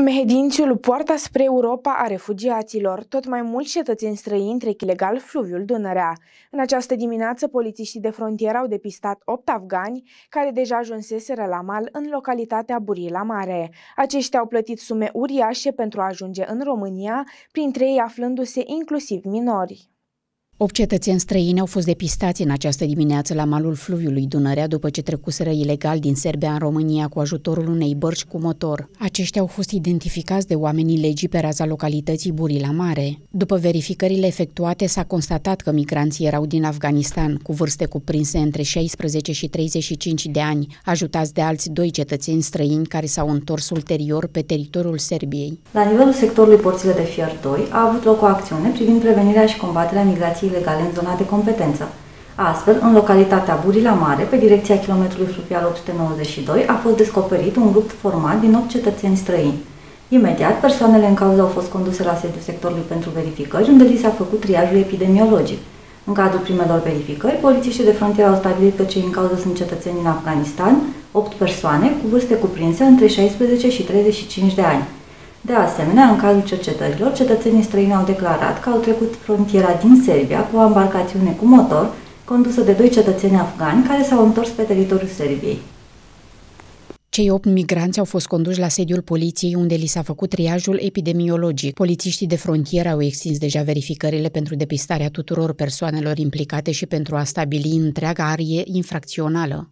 Mehedințiul poarta spre Europa a refugiaților. Tot mai mulți cetățeni străini trec ilegal fluviul Dunărea. În această dimineață, polițiștii de frontieră au depistat 8 afgani care deja ajunseseră la mal în localitatea Burila Mare. Aceștia au plătit sume uriașe pentru a ajunge în România, printre ei aflându-se inclusiv minori. 8 cetățeni străini au fost depistați în această dimineață la malul fluviului Dunărea după ce trecuseră ilegal din Serbia în România cu ajutorul unei bărci cu motor. Aceștia au fost identificați de oamenii legii pe raza localității Burila Mare. După verificările efectuate s-a constatat că migranții erau din Afganistan, cu vârste cuprinse între 16 și 35 de ani, ajutați de alți doi cetățeni străini care s-au întors ulterior pe teritoriul Serbiei. La nivelul sectorului porțile de fier 2 a avut loc o acțiune privind prevenirea și combaterea migrației ilegale în zona de competență. Astfel, în localitatea Burila Mare, pe direcția kilometrului fluvial 892, a fost descoperit un grup format din 8 cetățeni străini. Imediat, persoanele în cauză au fost conduse la sediul sectorului pentru verificări, unde li s-a făcut triajul epidemiologic. În cadrul primelor verificări, polițiștii de frontieră au stabilit că cei în cauză sunt cetățeni din Afganistan, 8 persoane cu vârste cuprinse între 16 și 35 de ani. De asemenea, în cazul cercetărilor, cetățenii străini au declarat că au trecut frontiera din Serbia cu o embarcațiune cu motor condusă de doi cetățeni afgani care s-au întors pe teritoriul Serbiei. Cei opt migranți au fost conduși la sediul poliției unde li s-a făcut triajul epidemiologic. Polițiștii de frontieră au extins deja verificările pentru depistarea tuturor persoanelor implicate și pentru a stabili întreaga arie infracțională.